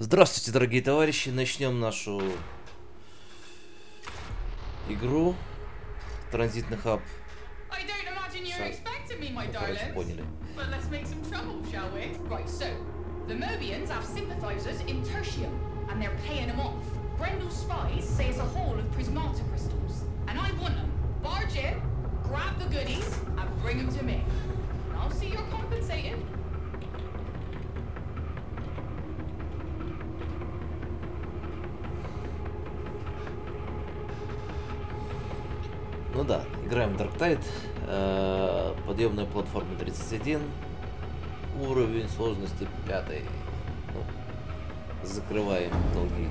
Здравствуйте, дорогие товарищи. Начнем нашу игру. Транзитный хаб. Короче, поняли. The Mobians have sympathizers in Tertium, and they're paying them off. Brendel's spies say it's a haul of Prismata crystals, and I want them. Barge in, grab the goodies, and bring them to me. And I'll see you're compensated. да, играем Dark Tide, э, подъемная платформа 31, уровень сложности 5. Ну, закрываем долги.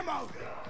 Camel!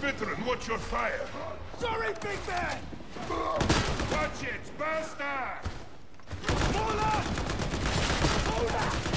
Veteran, watch your fire! Sorry, big man! Watch it, bastard! Smaller! Older!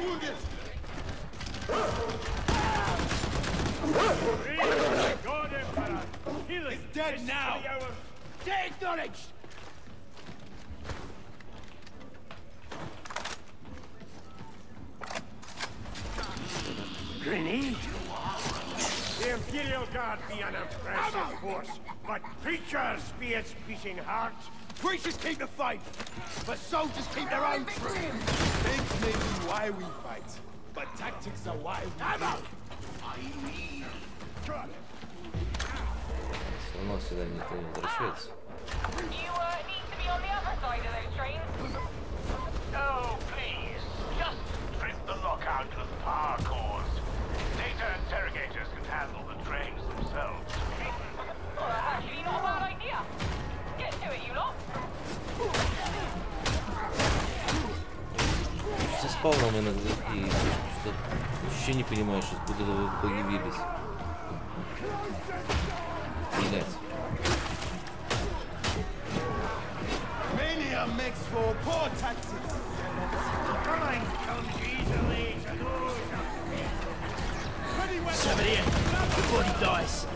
Veterans wounded! God Emperor! Healing! It's dead now! Get acknowledged! Grenade? The Imperial Guard be an impressive force, but preachers be its beating heart. Preachers keep the faith, but soldiers keep their own truth. Think maybe why we fight, but tactics are why we Ammo! Все равно сюда никто не возвращается. Спавном иногда фишки, что вообще не понимаешь, откуда вы появились. Блять. Makes for poor tactics. Comes easily to dies.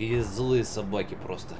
Что никакие злые собаки просто.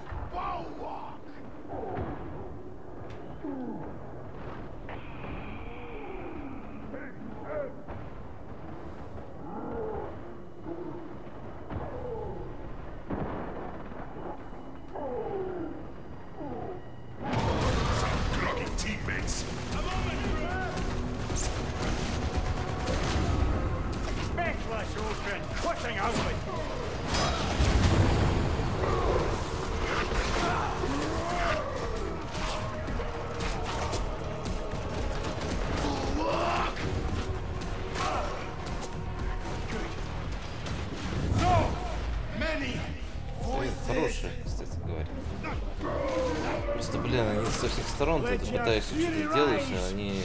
сторон ты пытаешься что-то делать, а они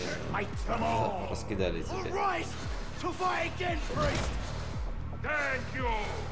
раскидали тебя. Thank!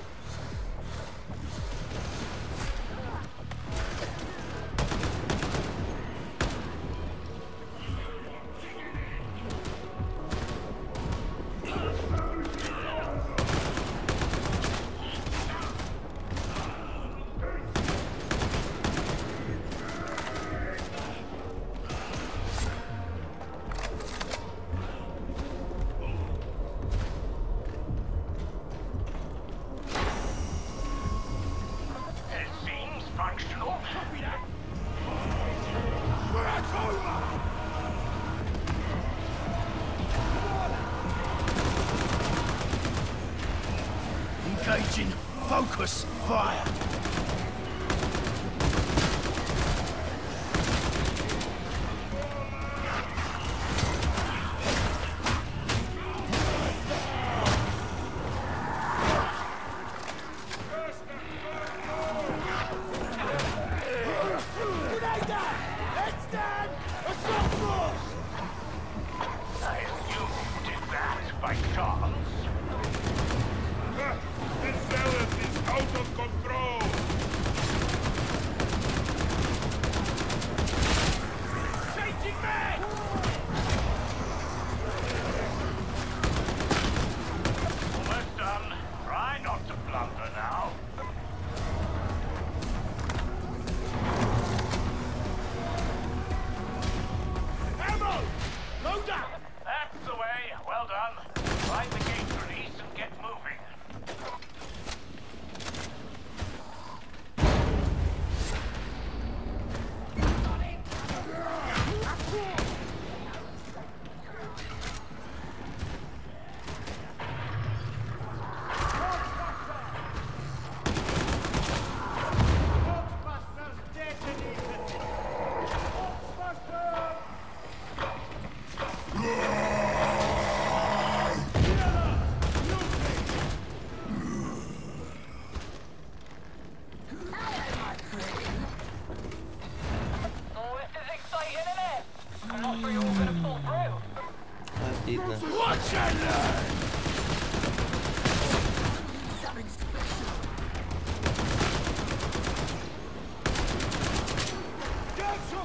Focus fire!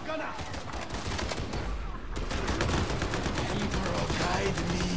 Gunner! Evil guide me.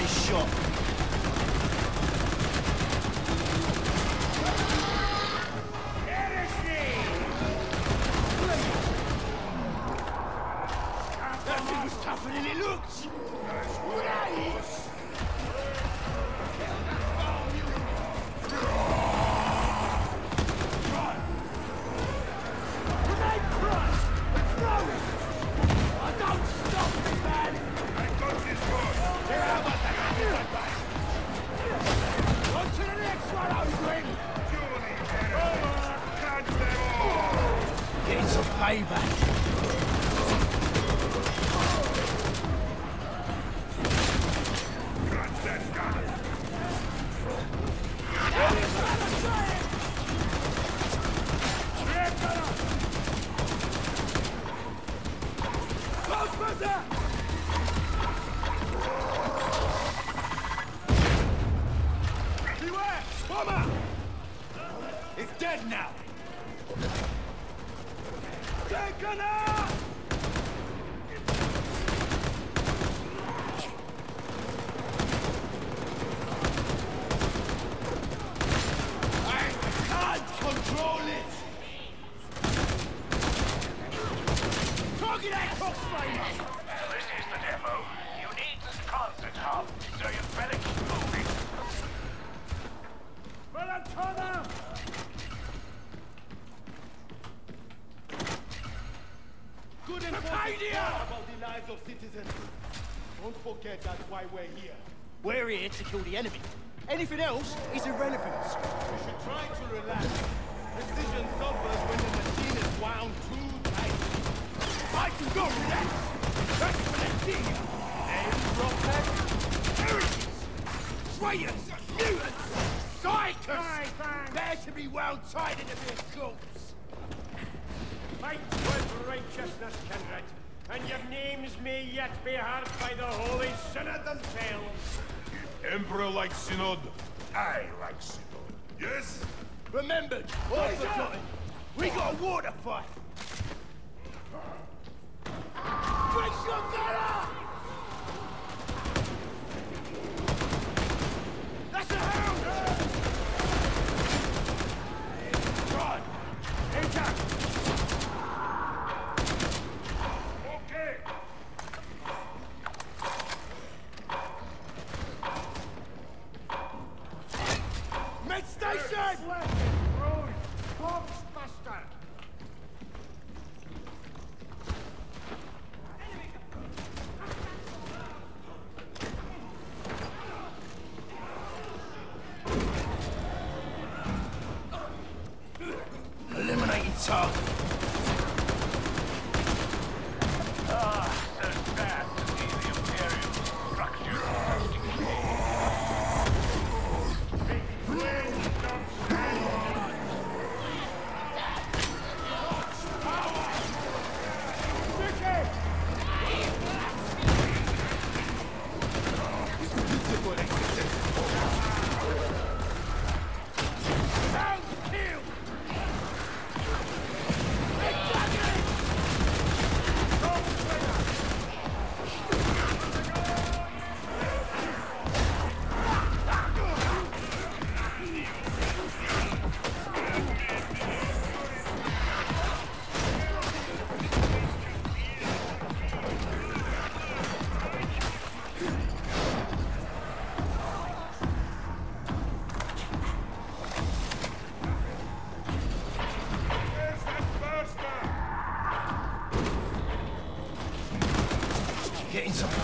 еще! Taken out! I can't control it. Target that crossflamer! This is the demo. You need the transit hub, so you better keep moving. Melatonin! Good Arcadia! about the lives of citizens. Don't forget that's why we're here. We're here to kill the enemy. Anything is irrelevant. You should try to relax. Precision suffers when the machine is wound too tight. I can go relax. That's what I see. Names, Rockhead? Heretics! Traitors! Mutants! Psykers! There to be wound tight into their corpse. Fight with righteousness, kindred, and your names may yet be heard by the Holy Synod themselves. Emperor likes Synod. I like Synod. Yes? Remembered, forgotten, we got a war to fight. Break your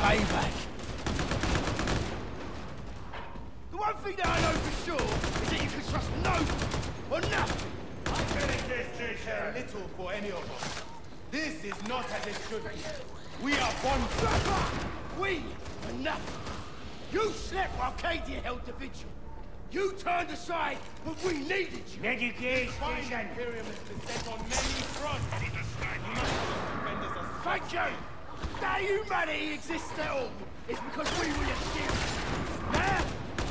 payback. The one thing that I know for sure is that you can trust no or nothing. Care little for any of us. This is not as it should be. We are one Brother! We are nothing. You slept while Katie held the vigil. You turned aside, but we needed you. Medication. Fine Imperium has been set on many fronts. You must defend us as Thank you! That humanity exists at all is because we were your shield. Now,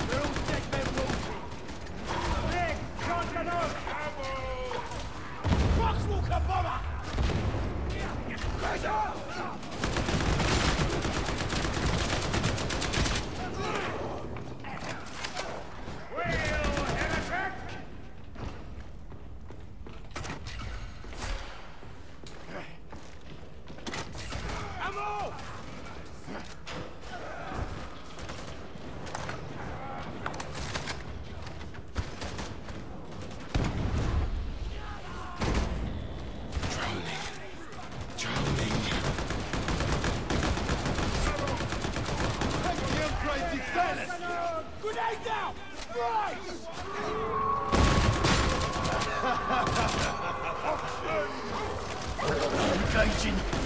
we're all dead men walking. Rick, shotgun out. Poxwalker bomber! Pressure! Well, heretic. Ammo! The Emperor is silent. Grenade down! Right! Engaging.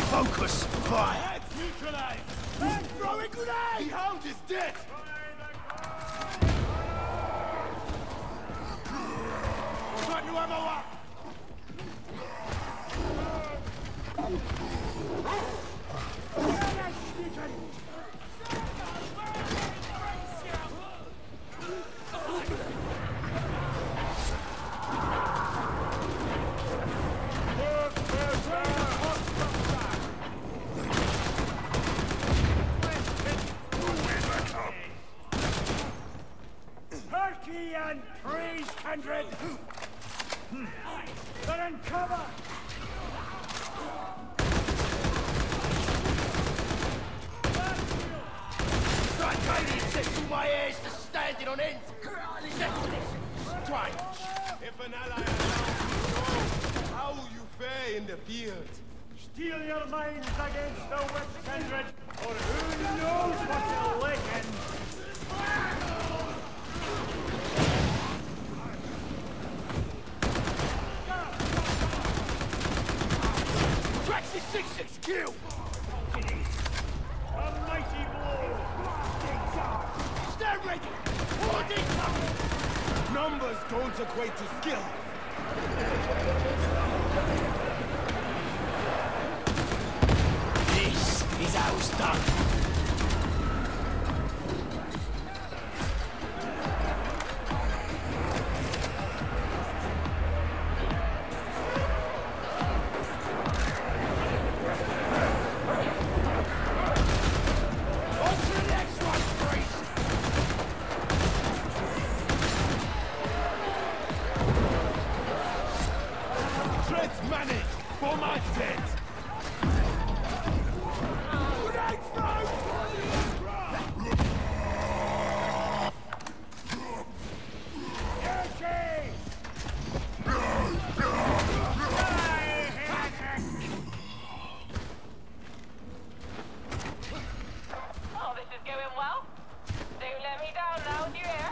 Focus. Fire. That's neutralized. And throwing The grenade! Hound is dead. Trying to ammo up! Turkey and praise kindred. Hmm. They're in cover. Titanium sets all my hairs to standing on end. Strange. If an ally allows you how will you fare in the field? Steel your minds against the witch kindred, or who knows what you'll lick in. Praxis 6-6 kill! A mighty blow. Stand ready! Hold it! Numbers don't equate to skill. This is how it's going well. Don't let me down now, do you hear?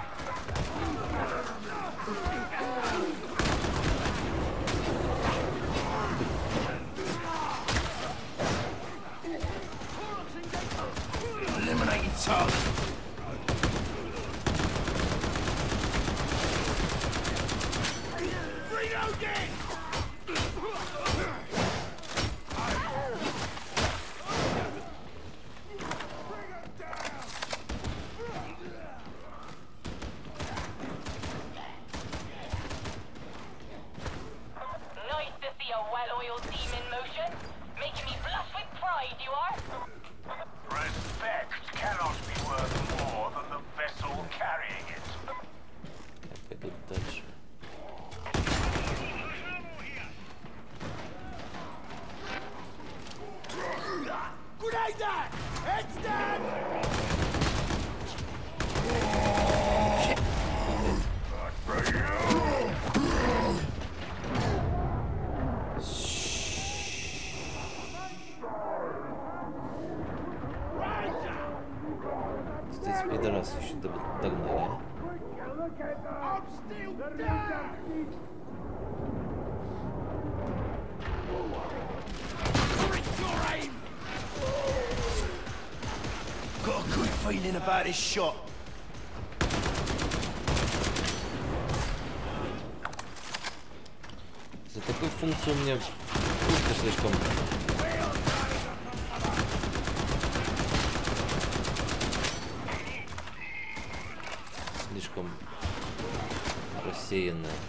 Eliminating target. нас еще догнали. Got a good feeling about his shot. За такую функцию мне пусто слишком. охуенная.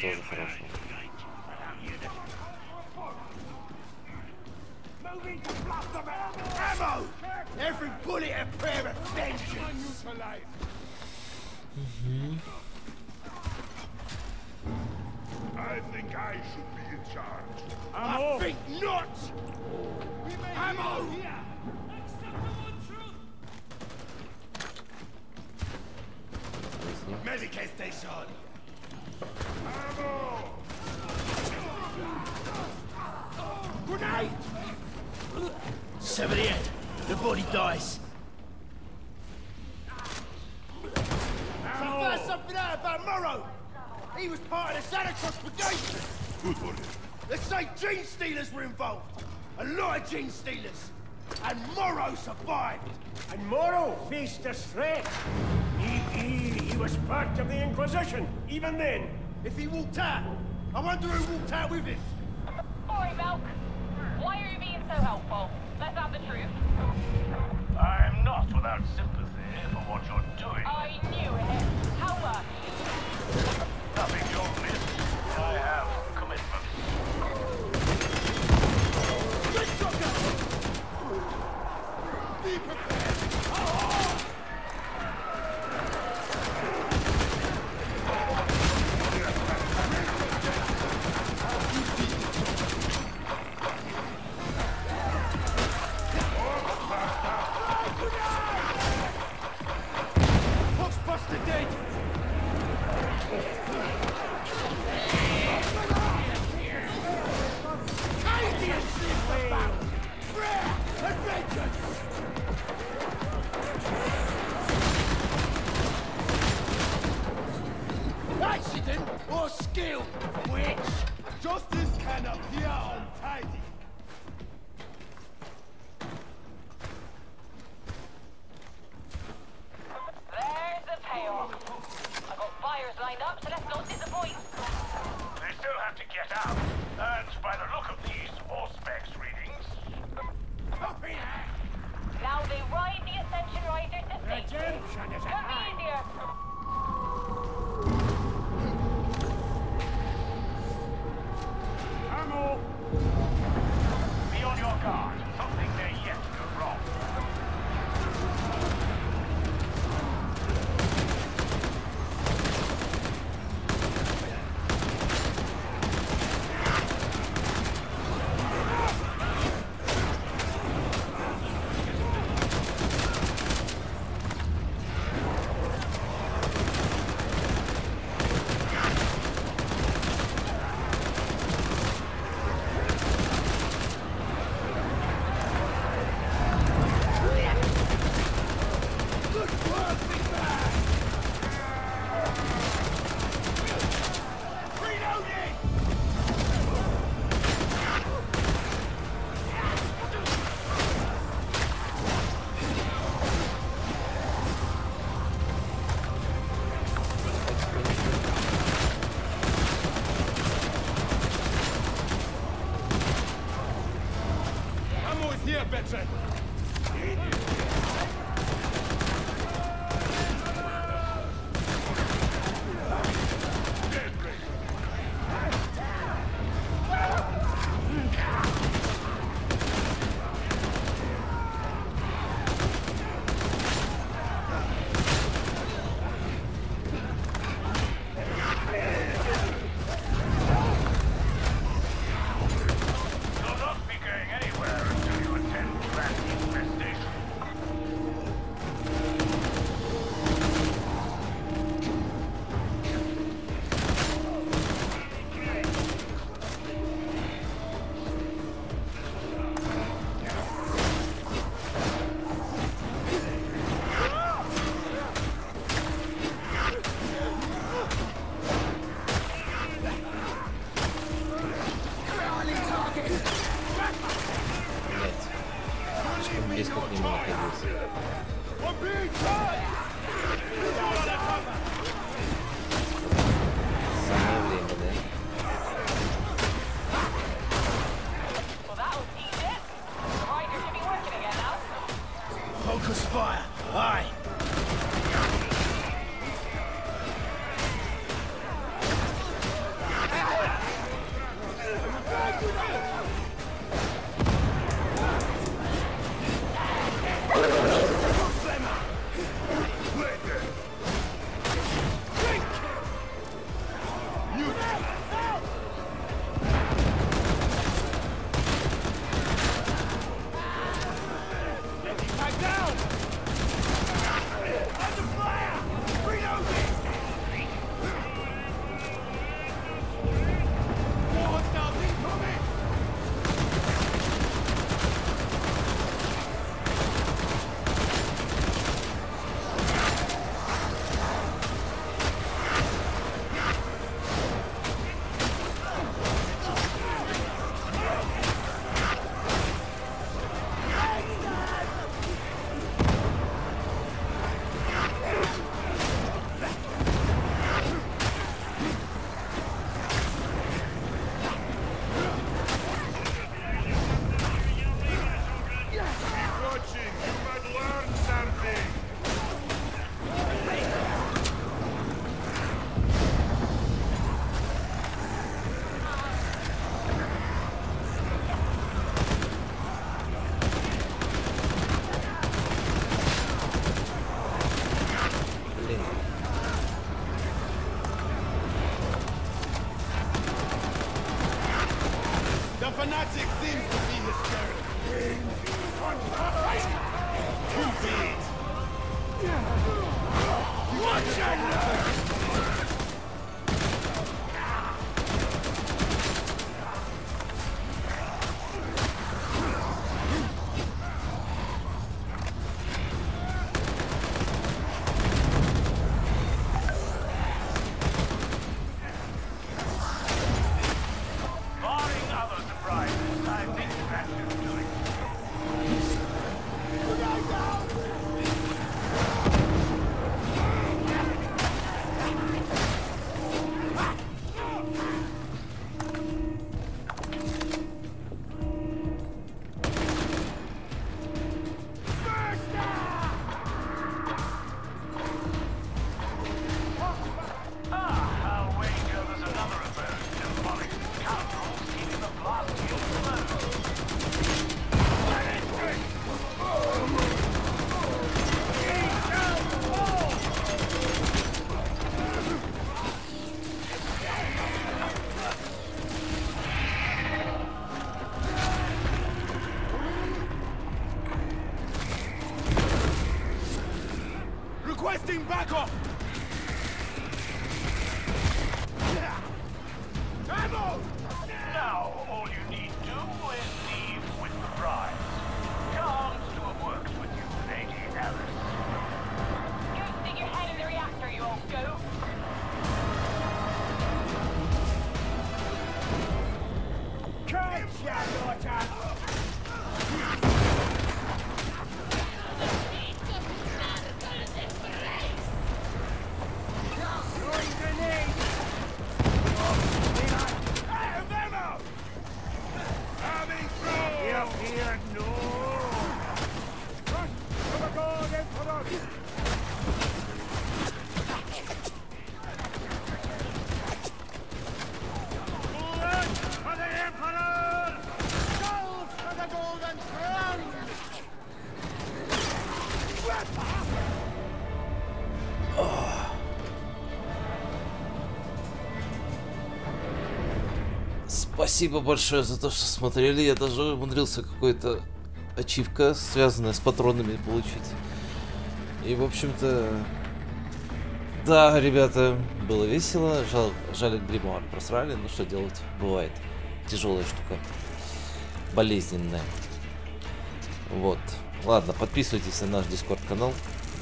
тоже хорошо. He dies. I found something out about Morrow. He was part of the Santa Cruz Brigade. Good for him. Let's say genestealers were involved. A lot of genestealers. And Morrow survived. And Morrow faced a threat. He, he, he was part of the Inquisition, even then. If he walked out, I wonder who walked out with him. Sorry, Mel. Why are you being so helpful? Let's have the truth without sympathy. better. спасибо большое за то, что смотрели. Я даже умудрился какой-то ачивка, связанная с патронами, получить. И, в общем-то... Да, ребята, было весело. Жаль, жаль гримуар просрали, но что делать, бывает. Тяжелая штука. Болезненная. Вот. Ладно, подписывайтесь на наш дискорд-канал.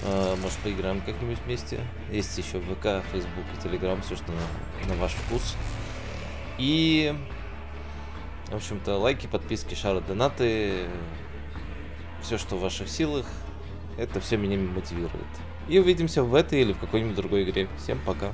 Э, может, поиграем как-нибудь вместе. Есть еще ВК, Фейсбук и Телеграм, все, что на, на ваш вкус. И в общем-то, лайки, подписки, шары, донаты, все, что в ваших силах, это все меня мотивирует. И увидимся в этой или в какой-нибудь другой игре. Всем пока.